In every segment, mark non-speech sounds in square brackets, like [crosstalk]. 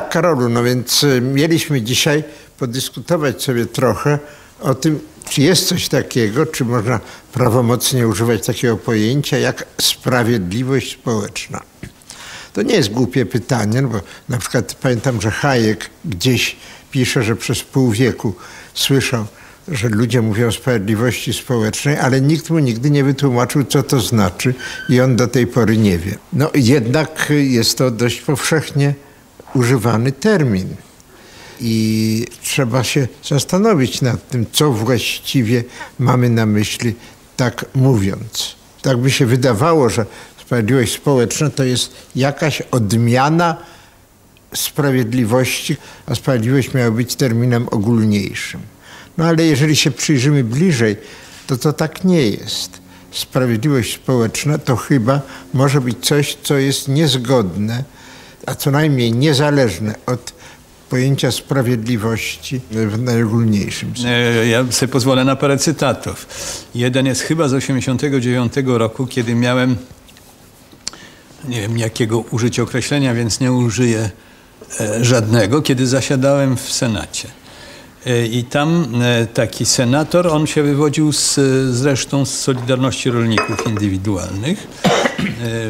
tak, Karolu, no więc y, mieliśmy dzisiaj podyskutować sobie trochę o tym, czy jest coś takiego, czy można prawomocnie używać takiego pojęcia jak sprawiedliwość społeczna. To nie jest głupie pytanie, no bo na przykład pamiętam, że Hayek gdzieś pisze, że przez pół wieku słyszał, że ludzie mówią o sprawiedliwości społecznej, ale nikt mu nigdy nie wytłumaczył, co to znaczy i on do tej pory nie wie. No jednak jest to dość powszechnie używany termin i trzeba się zastanowić nad tym, co właściwie mamy na myśli, tak mówiąc. Tak by się wydawało, że sprawiedliwość społeczna to jest jakaś odmiana sprawiedliwości, a sprawiedliwość miała być terminem ogólniejszym. No ale jeżeli się przyjrzymy bliżej, to to tak nie jest. Sprawiedliwość społeczna to chyba może być coś, co jest niezgodne, a co najmniej niezależne od pojęcia sprawiedliwości w najogólniejszym sensie. E, Ja sobie pozwolę na parę cytatów. Jeden jest chyba z 89 roku, kiedy miałem, nie wiem jakiego użyć określenia, więc nie użyję e, żadnego, kiedy zasiadałem w Senacie. E, I tam e, taki senator, on się wywodził z, zresztą z Solidarności Rolników Indywidualnych.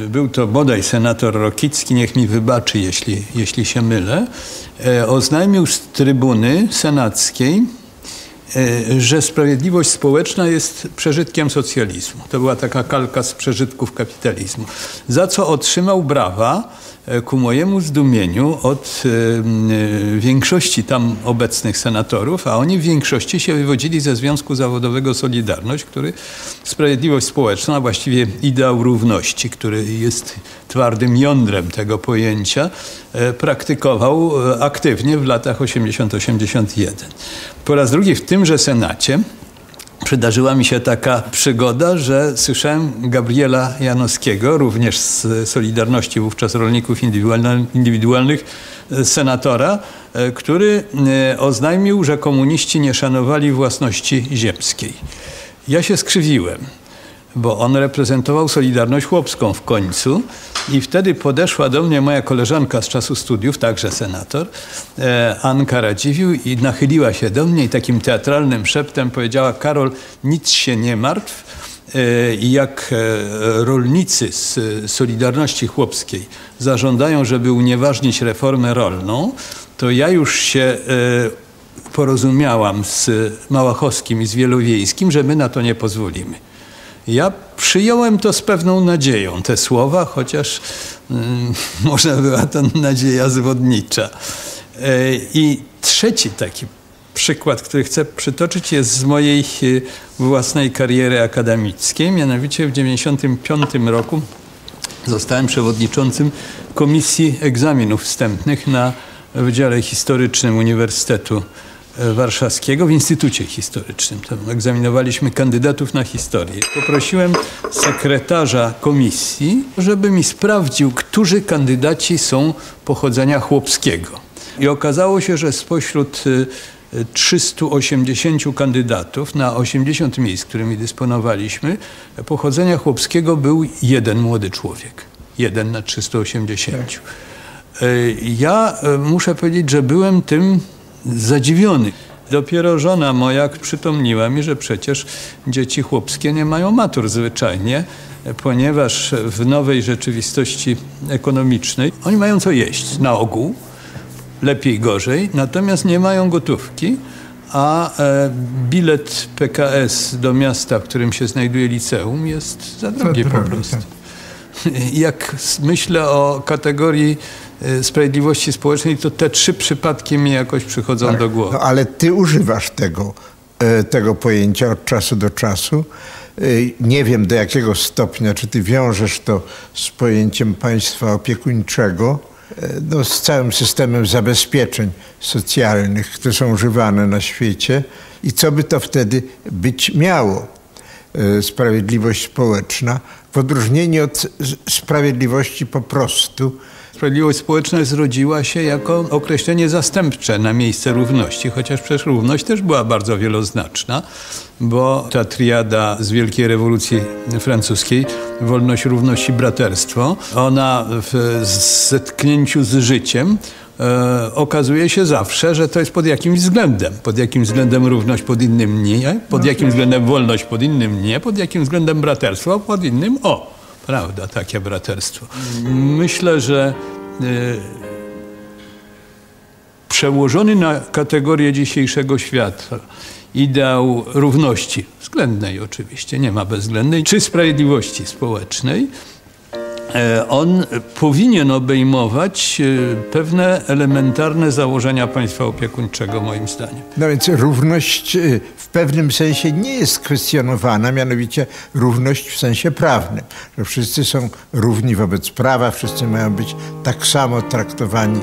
E, Był to bodaj senator Rokicki, niech mi wybaczy, jeśli, jeśli się mylę. Oznajmił z trybuny senackiej, że sprawiedliwość społeczna jest przeżytkiem socjalizmu. To była taka kalka z przeżytków kapitalizmu. Za co otrzymał brawa ku mojemu zdumieniu od e, e, większości tam obecnych senatorów, a oni w większości się wywodzili ze Związku Zawodowego Solidarność, który sprawiedliwość społeczna, a właściwie ideał równości, który jest twardym jądrem tego pojęcia, e, praktykował e, aktywnie w latach 80-81. Po raz drugi w tymże Senacie przydarzyła mi się taka przygoda, że słyszałem Gabriela Janowskiego, również z Solidarności wówczas Rolników Indywidualnych, e, senatora, e, który e, oznajmił, że komuniści nie szanowali własności ziemskiej. Ja się skrzywiłem bo on reprezentował Solidarność Chłopską w końcu i wtedy podeszła do mnie moja koleżanka z czasu studiów, także senator, e, Anka Radziwił i nachyliła się do mnie i takim teatralnym szeptem powiedziała Karol, nic się nie martw, e, i jak e, rolnicy z Solidarności Chłopskiej zażądają, żeby unieważnić reformę rolną, to ja już się e, porozumiałam z Małachowskim i z Wielowiejskim, że my na to nie pozwolimy. Ja przyjąłem to z pewną nadzieją, te słowa, chociaż [laughs] mm, może była to nadzieja zwodnicza. E, I trzeci taki przykład, który chcę przytoczyć, jest z mojej e, własnej kariery akademickiej. Mianowicie w 1995 roku zostałem przewodniczącym Komisji Egzaminów Wstępnych na Wydziale Historycznym Uniwersytetu Warszawskiego w Instytucie Historycznym. Tam egzaminowaliśmy kandydatów na historię. Poprosiłem sekretarza komisji, żeby mi sprawdził, którzy kandydaci są pochodzenia chłopskiego. I okazało się, że spośród y, 380 kandydatów na 80 miejsc, którymi dysponowaliśmy, pochodzenia chłopskiego był jeden młody człowiek. Jeden na 380. Y, Ja y, muszę powiedzieć, że byłem tym zadziwiony. Dopiero żona moja przypomniła mi, że przecież dzieci chłopskie nie mają matur zwyczajnie, ponieważ w nowej rzeczywistości ekonomicznej oni mają co jeść na ogół, lepiej gorzej, natomiast nie mają gotówki, a e, bilet PKS do miasta, w którym się znajduje liceum jest za drogi po drogi, prostu. tak. Jak myślę o kategorii sprawiedliwości społecznej, to te trzy przypadki mi jakoś przychodzą do głowy. No, ale ty używasz tego, e, tego pojęcia od czasu do czasu. E, Nie wiem do jakiego stopnia, czy ty wiążesz to z pojęciem państwa opiekuńczego, e, no, z całym systemem zabezpieczeń socjalnych, które są używane na świecie i co by to wtedy być miało. E, Sprawiedliwość społeczna, w odróżnieniu od sprawiedliwości po prostu, Sprawiedliwość społeczna zrodziła się jako określenie zastępcze na miejsce równości, chociaż przecież równość też była bardzo wieloznaczna, bo ta triada z Wielkiej Rewolucji Francuskiej, wolność, równość i braterstwo, ona w zetknięciu z życiem e, okazuje się zawsze, że to jest pod jakimś względem. Pod jakim względem równość, pod innym nie, pod jakim względem wolność, pod innym nie, pod jakim względem braterstwo, pod innym o. Prawda, takie braterstwo. Myślę, że e, przełożony na kategorię dzisiejszego świata ideał równości, względnej oczywiście, nie ma bezwzględnej, czy sprawiedliwości społecznej, e, on powinien obejmować e, pewne elementarne założenia państwa opiekuńczego, moim zdaniem. No więc równość pewnym sensie nie jest kwestionowana, mianowicie równość w sensie prawnym, że wszyscy są równi wobec prawa, wszyscy mają być tak samo traktowani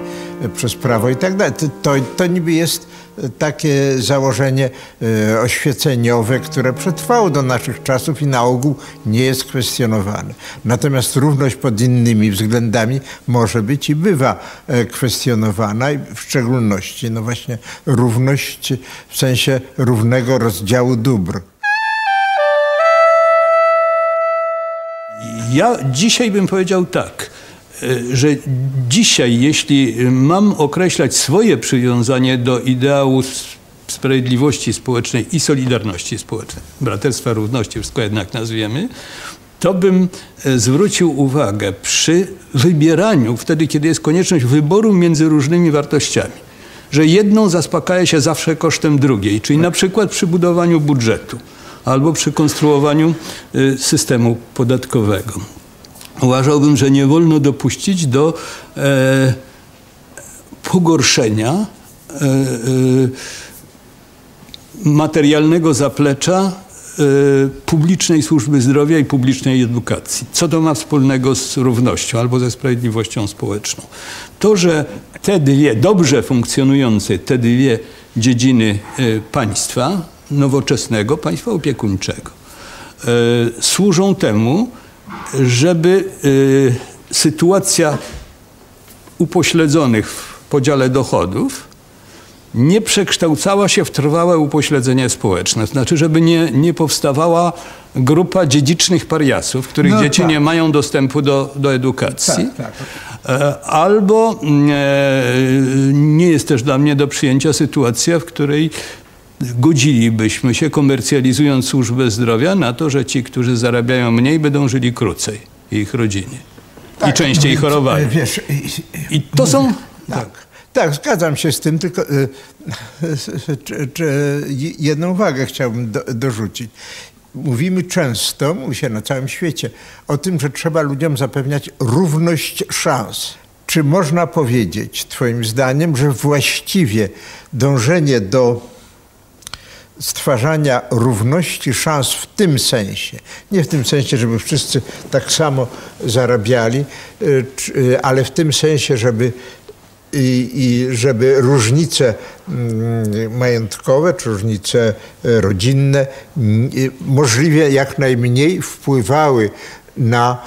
przez prawo i tak dalej. To, to niby jest takie założenie e, oświeceniowe, które przetrwało do naszych czasów i na ogół nie jest kwestionowane. Natomiast równość pod innymi względami może być i bywa e, kwestionowana, w szczególności no właśnie równość w sensie równego rozdziału dóbr. Ja dzisiaj bym powiedział tak że dzisiaj, jeśli mam określać swoje przywiązanie do ideału sprawiedliwości społecznej i solidarności społecznej, braterstwa, równości, wszystko jednak nazwiemy, to bym e, zwrócił uwagę przy wybieraniu, wtedy kiedy jest konieczność wyboru między różnymi wartościami, że jedną zaspokaja się zawsze kosztem drugiej, czyli na przykład przy budowaniu budżetu albo przy konstruowaniu e, systemu podatkowego uważałbym, że nie wolno dopuścić do e, pogorszenia e, e, materialnego zaplecza e, publicznej służby zdrowia i publicznej edukacji. Co to ma wspólnego z równością albo ze sprawiedliwością społeczną? To, że te dwie, dobrze funkcjonujące te dwie dziedziny e, państwa, nowoczesnego, państwa opiekuńczego, służą temu, żeby y, sytuacja upośledzonych w podziale dochodów nie przekształcała się w trwałe upośledzenie społeczne. Znaczy, żeby nie, nie powstawała grupa dziedzicznych pariasów, których no, dzieci tak. nie mają dostępu do, do edukacji. Tak, tak. E, albo e, nie jest też dla mnie do przyjęcia sytuacja, w której godzilibyśmy się, komercjalizując służbę zdrowia, na to, że ci, którzy zarabiają mniej, będą żyli krócej i ich rodziny. Tak, I częściej no, chorowali. Wiesz, I, to są... Tak. Tak, zgadzam się z tym, tylko y, czy, czy jedną uwagę chciałbym do, dorzucić. Mówimy często, mówi się na całym świecie, o tym, że trzeba ludziom zapewniać równość szans. Czy można powiedzieć, Twoim zdaniem, że właściwie dążenie do stwarzania równości szans w tym sensie. Nie w tym sensie, żeby wszyscy tak samo zarabiali, y, y, ale w tym sensie, żeby i, i żeby różnice mm, majątkowe czy różnice y, rodzinne możliwie jak najmniej wpływały na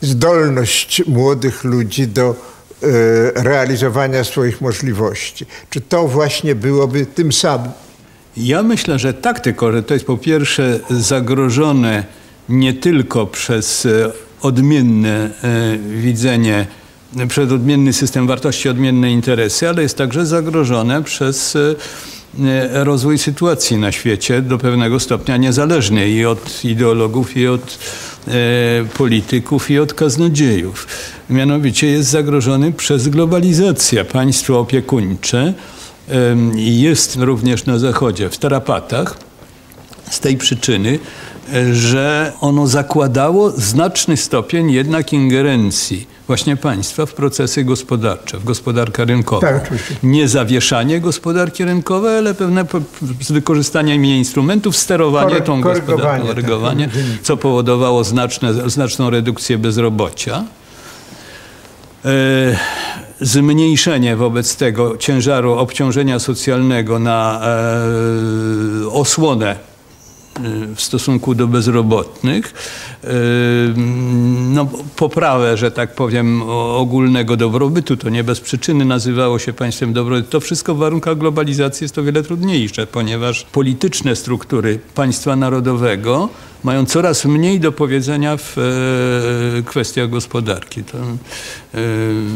zdolność młodych ludzi do E, realizowania swoich możliwości. Czy to właśnie byłoby tym samym? Ja myślę, że tak, tylko że to jest po pierwsze zagrożone nie tylko przez e, odmienne e, widzenie, przez odmienny system wartości, odmienne interesy, ale jest także zagrożone przez rozwój sytuacji na świecie do pewnego stopnia niezależnej i od ideologów, i od polityków, i od kaznodziejów mianowicie jest zagrożony przez globalizację. Państwo opiekuńcze jest również na Zachodzie, w tarapatach, z tej przyczyny, że ono zakładało znaczny stopień jednak ingerencji właśnie państwa w procesy gospodarcze, w gospodarkę rynkową. Tak, Nie zawieszanie gospodarki rynkowej, ale pewne z wykorzystaniem jej instrumentów sterowanie tą gospodarką, korygowanie, tak, co powodowało znaczne, znaczną redukcję bezrobocia. E, zmniejszenie wobec tego ciężaru obciążenia socjalnego na e, osłonę w stosunku do bezrobotnych, no, poprawę, że tak powiem, ogólnego dobrobytu, to nie bez przyczyny nazywało się państwem dobrobytu. To wszystko w warunkach globalizacji jest to wiele trudniejsze, ponieważ polityczne struktury państwa narodowego mają coraz mniej do powiedzenia w e, kwestiach gospodarki. To, e,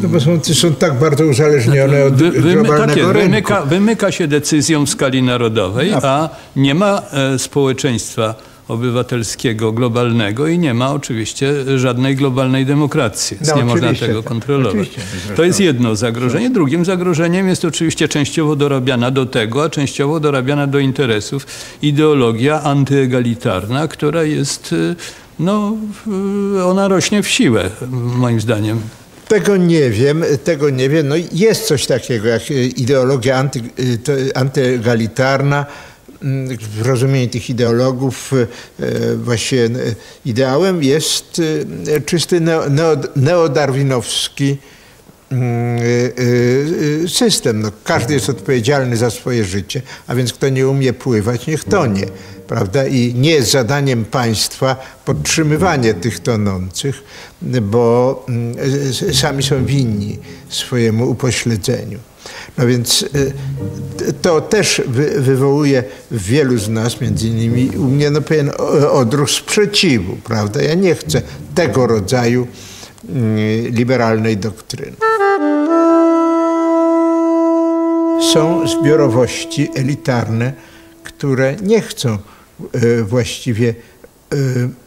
no bo są, są tak bardzo uzależnione od wy, wy, globalnego tak jest, wymyka, wymyka, się decyzjom w skali narodowej, a nie ma e, społeczeństwa obywatelskiego, globalnego i nie ma oczywiście żadnej globalnej demokracji. No, nie można tego kontrolować. To jest jedno zagrożenie. Drugim zagrożeniem jest oczywiście częściowo dorabiana do tego, a częściowo dorabiana do interesów ideologia antyegalitarna, która jest, y, no, y, ona rośnie w siłę, moim zdaniem. Tego nie wiem, tego nie wiem. No jest coś takiego jak ideologia anty, y, antygalitarna, w rozumieniu tych ideologów e, właśnie e, ideałem jest e, czysty neodarwinowski mm, system. No, każdy jest odpowiedzialny za swoje życie, a więc kto nie umie pływać, niech tonie. Prawda? I nie jest zadaniem państwa podtrzymywanie tych tonących, bo mm, sami są winni swojemu upośledzeniu. No więc to też wywołuje w wielu z nas, między innymi u mnie, no pewien odruch sprzeciwu, prawda? Ja nie chcę tego rodzaju y, liberalnej doktryny. Są zbiorowości elitarne, które nie chcą y, właściwie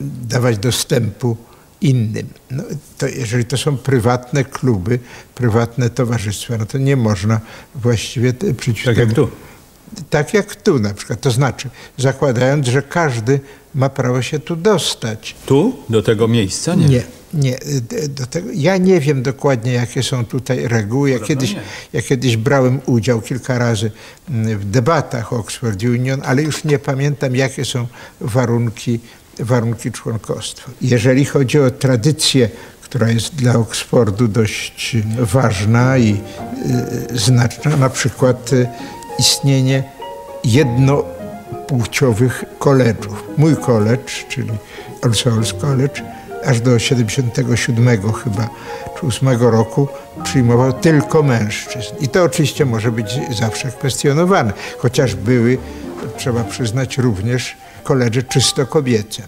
dawać dostępu innym. No, to jeżeli to są prywatne kluby, prywatne towarzystwa, no to nie można właściwie przeciw Tak jak tu. Tak jak tu na przykład. To znaczy, zakładając, że każdy ma prawo się tu dostać. Tu? Do tego miejsca? Nie. Nie. Nie, do tego, ja nie wiem dokładnie, jakie są tutaj reguły. Ja kiedyś, ja kiedyś brałem udział kilka razy mm, w debatach Oxford Union, ale już nie pamiętam, jakie są warunki warunki członkostwa. Jeżeli chodzi o tradycję, która jest dla Oksfordu dość ważna i y, znaczna, na przykład y, istnienie jednopłciowych koledżów. Mój koledż, czyli All College, aż do 77 chyba, czy 8 roku przyjmował tylko mężczyzn. I to oczywiście może być zawsze kwestionowane, chociaż były, trzeba przyznać, również koledże czysto kobiece.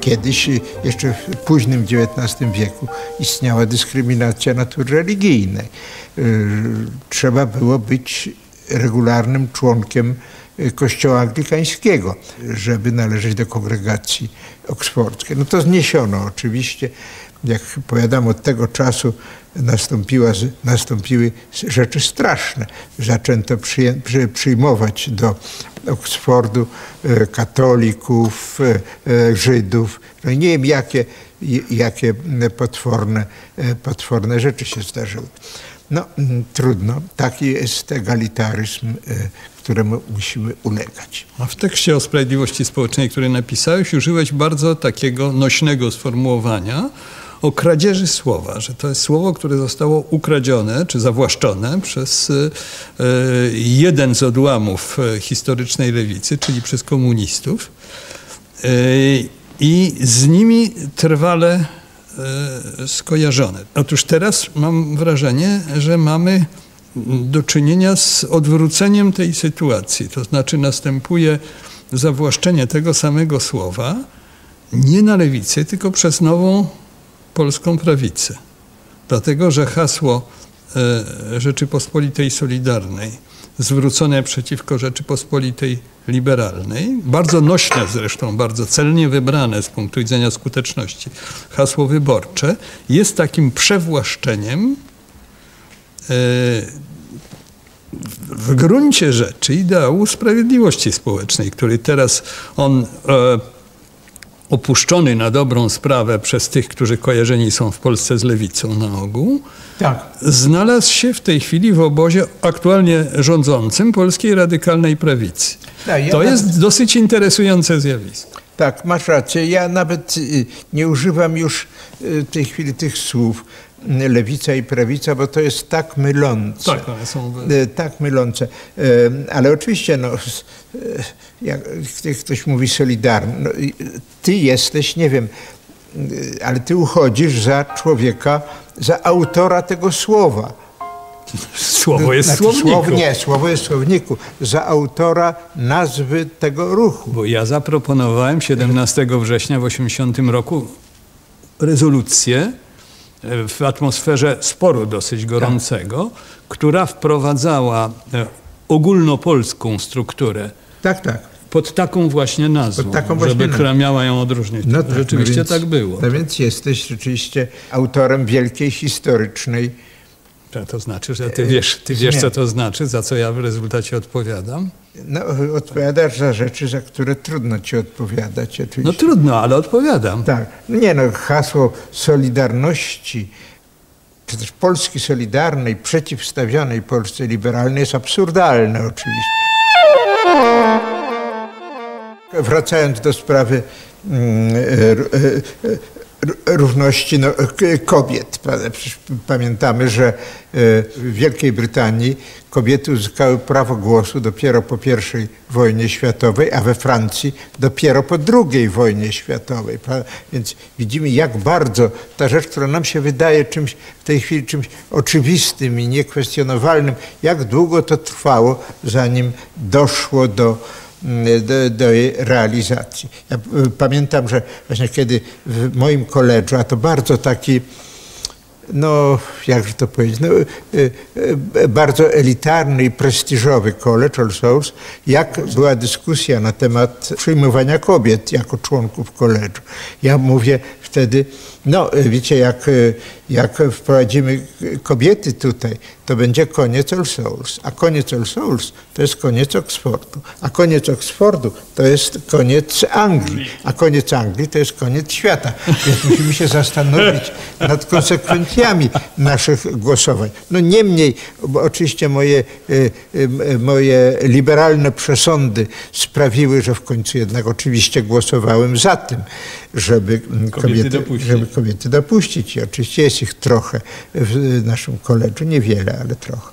Kiedyś, jeszcze w późnym XIX wieku, istniała dyskryminacja natury religijnej. Y, trzeba było być regularnym członkiem y, Kościoła Anglikańskiego, żeby należeć do kongregacji oksfordzkiej. No to zniesiono oczywiście. Jak powiadam, od tego czasu nastąpiły rzeczy straszne. Zaczęto przyjmować do Oksfordu e, katolików, e, e, Żydów. No nie wiem, jakie, jakie potworne, potworne rzeczy się zdarzyły. No trudno, taki jest egalitaryzm, któremu musimy ulegać. A w tekście o sprawiedliwości społecznej, który napisałeś, użyłeś bardzo takiego nośnego sformułowania, o kradzieży słowa, że to jest słowo, które zostało ukradzione czy zawłaszczone przez e, jeden z odłamów e, historycznej lewicy, czyli przez komunistów. E, I z nimi trwale skojarzone. Otóż teraz mam wrażenie, że mamy do czynienia z odwróceniem tej sytuacji. To znaczy następuje zawłaszczenie tego samego słowa nie na lewicy, tylko przez nową polską prawicę. Dlatego, że hasło e, Rzeczypospolitej Solidarnej, zwrócone przeciwko Rzeczypospolitej Liberalnej, bardzo nośne zresztą, bardzo celnie wybrane z punktu widzenia skuteczności, hasło wyborcze, jest takim przewłaszczeniem e, w gruncie rzeczy ideału sprawiedliwości społecznej, który teraz on e, opuszczony na dobrą sprawę przez tych, którzy kojarzeni są w Polsce z lewicą na ogół, tak. znalazł się w tej chwili w obozie aktualnie rządzącym polskiej radykalnej prawicy. Tak, ja to nawet... jest dosyć interesujące zjawisko. Tak, masz rację. Ja nawet y, nie używam już y, w tej chwili tych słów lewica i prawica, bo to jest tak mylące. Tak, one są... E, tak mylące. E, ale oczywiście, no, e, jak ktoś mówi solidarny, no, ty jesteś, nie wiem, ale ty uchodzisz za człowieka, za autora tego słowa. Słowo jest Znaczy, słowniku. Słow, nie, słowo jest słowniku. Za autora nazwy tego ruchu. Bo ja zaproponowałem 17 września w 80 roku rezolucję w atmosferze sporu dosyć gorącego, która wprowadzała e, ogólnopolską strukturę Tak, tak. pod taką właśnie nazwą, Pod taką właśnie żeby, nazwą. która miała ją odróżnić. No tak, Rzeczywiście no więc, tak było. No więc jesteś rzeczywiście autorem wielkiej historycznej. To, to znaczy, że ty wiesz, ty wiesz, co to znaczy, za co ja w rezultacie odpowiadam? No, odpowiadasz za rzeczy, za które trudno ci odpowiadać. Oczywiście. No trudno, ale odpowiadam. Tak. Nie no, hasło Solidarności, czy też Polski Solidarnej przeciwstawionej Polsce Liberalnej jest absurdalne oczywiście. Wracając do sprawy mm, r- r- równości no, kobiet. Przecież pamiętamy, że e, w Wielkiej Brytanii kobiety uzyskały prawo głosu dopiero po I wojnie światowej, a we Francji dopiero po II wojnie światowej. Więc widzimy, jak bardzo ta rzecz, która nam się wydaje czymś w tej chwili czymś oczywistym i niekwestionowalnym, jak długo to trwało, zanim doszło do do, do jej realizacji. Ja y, pamiętam, że właśnie kiedy w moim koledżu, a to bardzo taki, no jakże to powiedzieć, no, y, y, bardzo elitarny i prestiżowy college All Souls, jak była dyskusja na temat przyjmowania kobiet jako członków koledżu. Ja mówię wtedy, no wiecie, jak, jak wprowadzimy kobiety tutaj, to będzie koniec All Souls, a koniec All Souls to jest koniec Oxfordu, a koniec Oxfordu to jest koniec Anglii, a koniec Anglii to jest koniec świata. Więc musimy się zastanowić nad konsekwencjami naszych głosowań. No niemniej, bo oczywiście moje, y, y, moje liberalne przesądy sprawiły, że w końcu jednak oczywiście głosowałem za tym, żeby kobiety, dopuścić. żeby kobiety dopuścić. I oczywiście jest ich trochę w naszym koledżu, niewiele, ale trochę.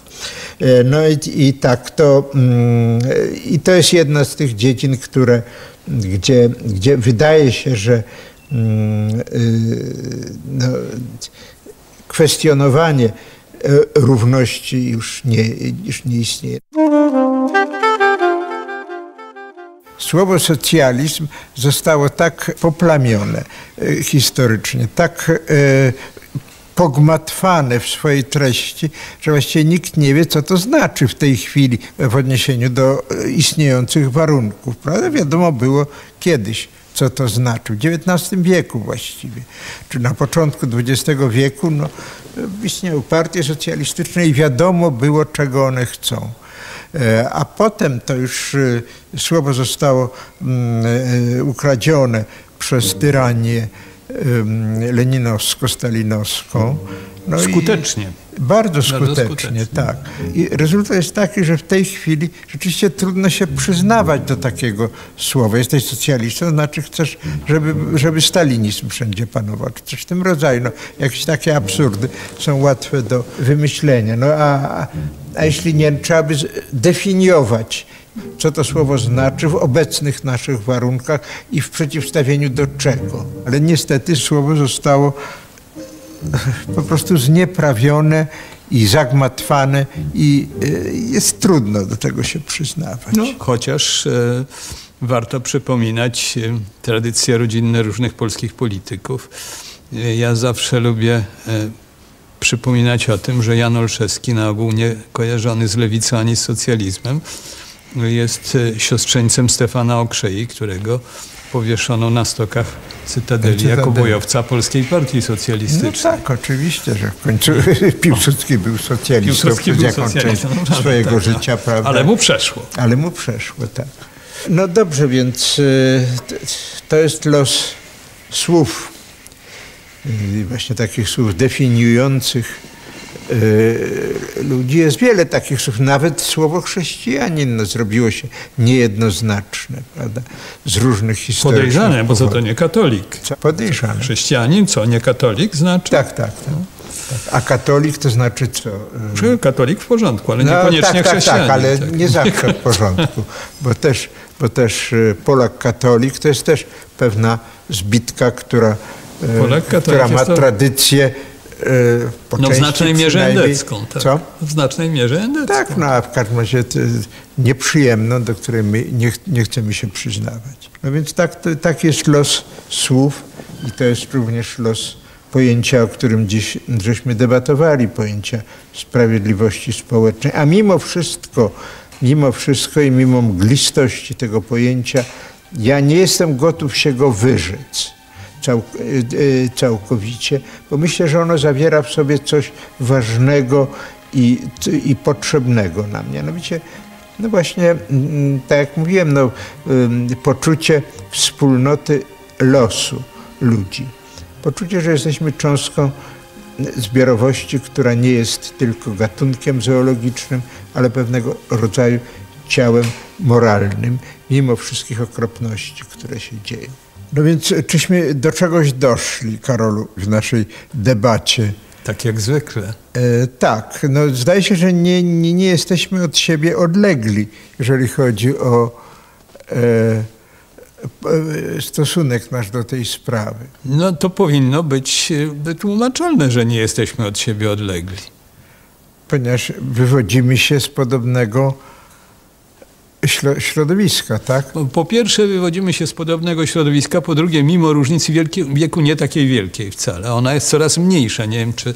E, No i, i tak to, mm, i to jest jedna z tych dziedzin, które, gdzie, gdzie wydaje się, że mm, y, no, kwestionowanie e, równości już nie, już nie istnieje. Słowo socjalizm zostało tak poplamione e, historycznie, tak e, pogmatwane w swojej treści, że właściwie nikt nie wie, co to znaczy w tej chwili w odniesieniu do e, istniejących warunków. Prawda? Wiadomo było kiedyś, co to znaczy. W XIX wieku właściwie, czy na początku XX wieku no, istniały partie socjalistyczne i wiadomo było, czego one chcą. E, A potem to już e, słowo zostało mm, e, ukradzione przez tyranię leninowsko-stalinowską. No Skutecznie. Bardzo skutecznie, skutecznie. tak. I rezultat jest taki, że w tej chwili rzeczywiście trudno się przyznawać do takiego słowa. Jesteś socjalistą, to znaczy chcesz, żeby, żeby stalinizm wszędzie panował, czy coś w tym rodzaju. No, jakieś takie absurdy są łatwe do wymyślenia. No a, a jeśli nie, trzeba by definiować, co to słowo znaczy w obecnych naszych warunkach i w przeciwstawieniu do czego. Ale niestety słowo zostało [laughs] po prostu znieprawione i zagmatwane i y, jest trudno do tego się przyznawać. No, chociaż e, warto przypominać e, tradycje rodzinne różnych polskich polityków. E, ja zawsze lubię e, przypominać o tym, że Jan Olszewski, na ogół nie kojarzony z lewicą ani z socjalizmem, jest e, siostrzeńcem Stefana Okrzei, którego powieszono na stokach Cytadeli jako Cytadeli. bojowca Polskiej Partii No Socjalistycznej. tak, oczywiście, że w końcu [laughs] Piłsudski był socjalistą Piłsudski przez był socjalistą, no prawda, swojego tak, no. życia, prawda? Ale mu przeszło. Ale mu przeszło, tak. No dobrze, więc y, to jest los słów, y, właśnie takich słów definiujących ludzi. Jest wiele takich słów, nawet słowo chrześcijanin no, zrobiło się niejednoznaczne, prawda, z różnych historycznych Podejrzane, bo co to nie katolik. Co? Podejrzane. Chrześcijanin, co nie katolik, znaczy? Tak, tak, tak. tak. A katolik to znaczy co? Czy Katolik w porządku, ale niekoniecznie tak, tak, chrześcijanin. tak, ale tak. nie zawsze w [laughs] porządku, bo też, bo też y, Polak katolik to jest też pewna zbitka, która, Polak która ma to- tradycję po No w znacznej mierze endecką. Tak. Co? W znacznej mierze endecką. Tak, no a w każdym razie nieprzyjemną, do której my nie, nie chcemy się przyznawać. No więc tak, to, tak jest los słów i to jest również los pojęcia, o którym dziś żeśmy debatowali, pojęcia sprawiedliwości społecznej. A mimo wszystko, mimo wszystko i mimo mglistości tego pojęcia, ja nie jestem gotów się go wyrzec y, y, całkowicie, bo myślę, że ono zawiera w sobie coś ważnego i, i potrzebnego nam. Mianowicie, no właśnie, mm, tak jak mówiłem, no, poczucie wspólnoty losu ludzi. Poczucie, że jesteśmy cząstką zbiorowości, która nie jest tylko gatunkiem zoologicznym, ale pewnego rodzaju ciałem moralnym, mimo wszystkich okropności, które się dzieją. No więc czyśmy do czegoś doszli, Karolu, w naszej debacie? Tak jak zwykle. E, tak, no zdaje się, że nie, nie, nie jesteśmy od siebie odlegli, jeżeli chodzi o e, e, stosunek nasz do tej sprawy. No to powinno być e, wytłumaczalne, że nie jesteśmy od siebie odlegli. Ponieważ wywodzimy się z podobnego środowiska, tak? Po pierwsze, wywodzimy się z podobnego środowiska, po drugie, mimo różnicy wieku nie takiej wielkiej wcale. Ona jest coraz mniejsza. Nie wiem, czy,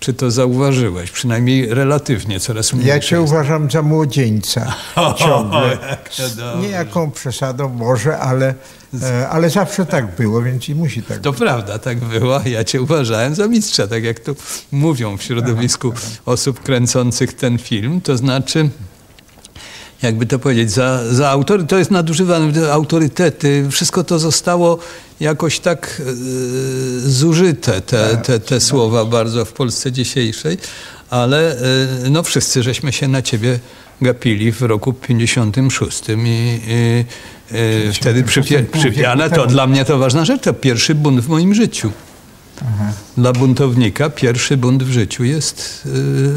czy to zauważyłeś. Przynajmniej relatywnie coraz mniejsza. Ja cię jest. uważam za młodzieńca [laughs] ciągle. jak to Z dobrze. Niejaką przesadą może, ale, e, ale zawsze tak było, więc i musi tak To prawda, tak było. Ja cię uważałem za mistrza, tak jak tu mówią w środowisku osób kręcących ten film. To znaczy, jakby to powiedzieć, za, za autory, to jest nadużywane, te autorytety, wszystko to zostało jakoś tak e, zużyte, te, te, te słowa bardzo w Polsce dzisiejszej, ale e, no wszyscy żeśmy się na ciebie gapili w roku 56 i, i, i wtedy wieku przypiane, to dla mnie to ważna rzecz, to pierwszy bunt w moim życiu. Dla buntownika pierwszy bunt w życiu jest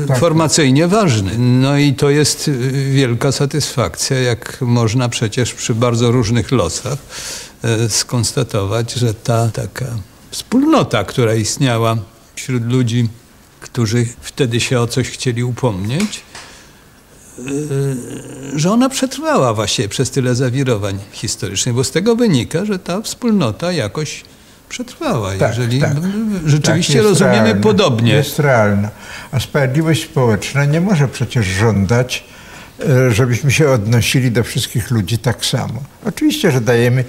y, Tak. formacyjnie ważny. No i to jest y, wielka satysfakcja, jak można przecież przy bardzo różnych losach y, skonstatować, że ta taka wspólnota, która istniała wśród ludzi, którzy wtedy się o coś chcieli upomnieć, że ona przetrwała właśnie przez tyle zawirowań historycznych, bo z tego wynika, że ta wspólnota jakoś przetrwała. Tak, jeżeli tak. rzeczywiście Tak, rozumiemy realna, podobnie. Jest realna. A sprawiedliwość społeczna nie może przecież żądać, e, żebyśmy się odnosili do wszystkich ludzi tak samo. Oczywiście, że dajemy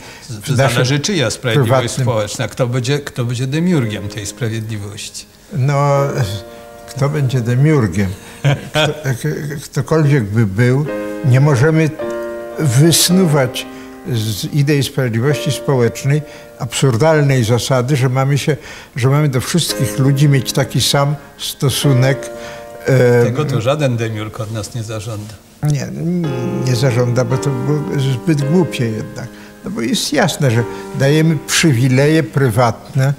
To zależy czyja sprawiedliwość prywatnym- społeczna, kto będzie, kto będzie demiurgiem tej sprawiedliwości. No, kto będzie demiurgiem? Kto, [laughs] ktokolwiek by był, nie możemy wysnuwać z idei sprawiedliwości społecznej absurdalnej zasady, że mamy, się, że mamy do wszystkich ludzi mieć taki sam stosunek. e, Tego to żaden demiurg od nas nie zażąda. Nie, nie zażąda, bo to było zbyt głupie jednak. No bo jest jasne, że dajemy przywileje prywatne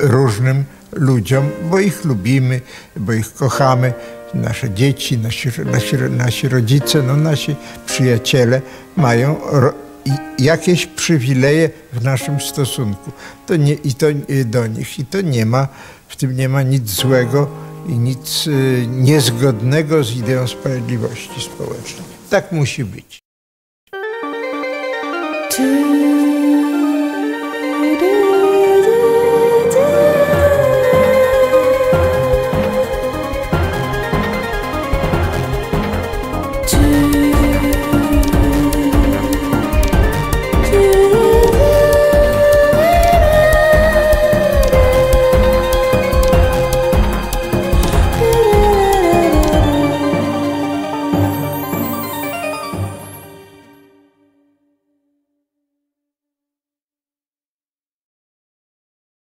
różnym ludziom, bo ich lubimy, bo ich kochamy. Nasze dzieci, nasi, nasi, nasi rodzice, no nasi przyjaciele mają jakieś przywileje w naszym stosunku. To nie, I to do nich. I to nie ma, w tym nie ma nic złego i nic y, niezgodnego z ideą sprawiedliwości społecznej. Tak musi być.